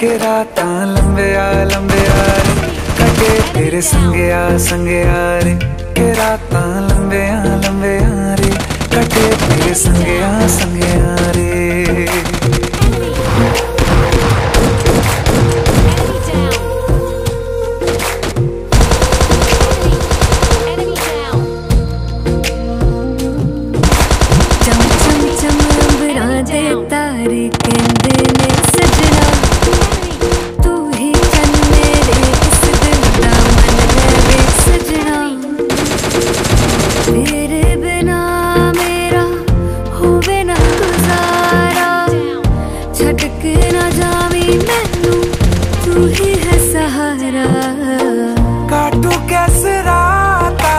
के राता लंबे आ लंबे आ रे। कटे तेरे संगे आ संगे आ रे। के राता लंबे आ लंबे आ रे। कटे तेरे संगे आ काटू कैसे राता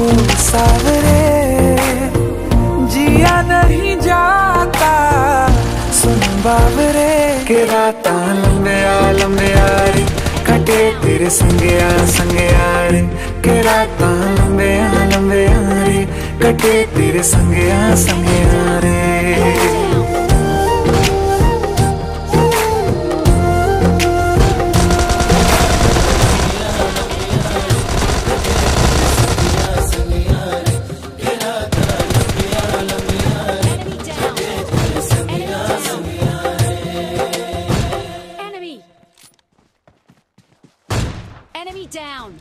ओ सावरे जिया नहीं जाता। सुन बावरे के राता लंबे आ लंबे आ कटे तेरे संगे आ संगे आ रे के राता लंबे आ लंबे आ कटे तेरे संगे आ संगे आ Enemy down.